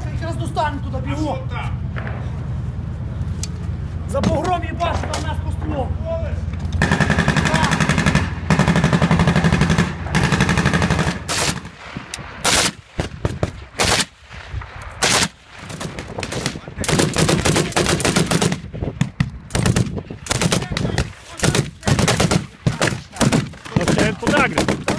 Ох, якраз туди бігу. За погром і бачу, нас пустило. Поставит подагрит.